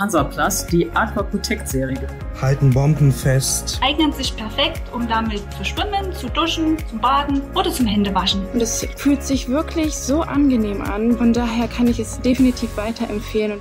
Hansaplast, die Aqua Protect Serie. Halten Bomben fest. Eignen sich perfekt, um damit zu schwimmen, zu duschen, zum baden oder zum Händewaschen. Und es fühlt sich wirklich so angenehm an. Von daher kann ich es definitiv weiterempfehlen.